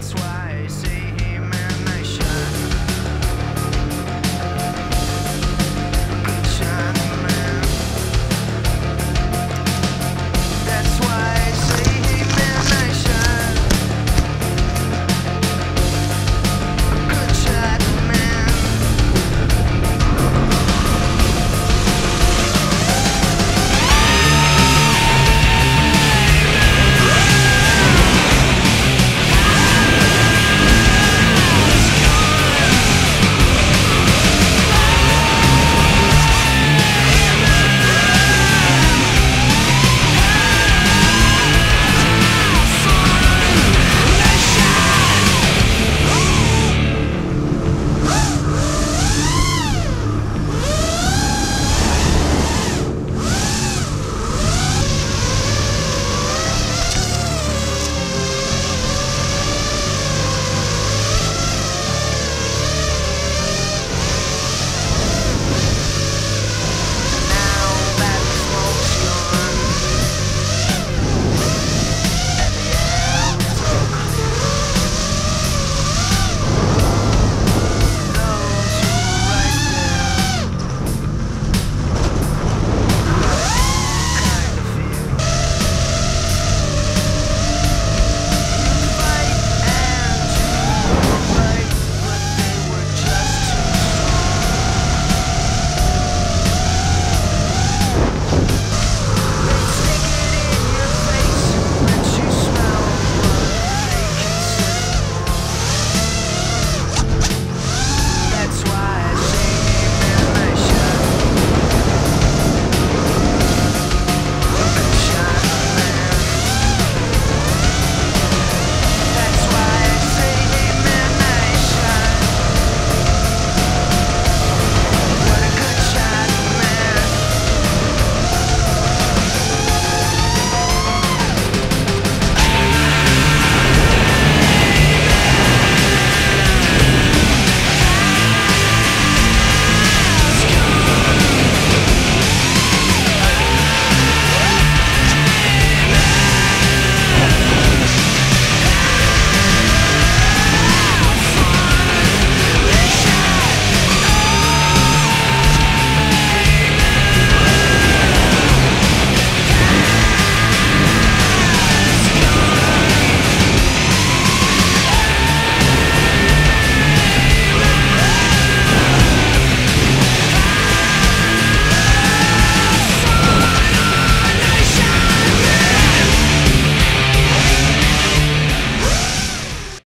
that's why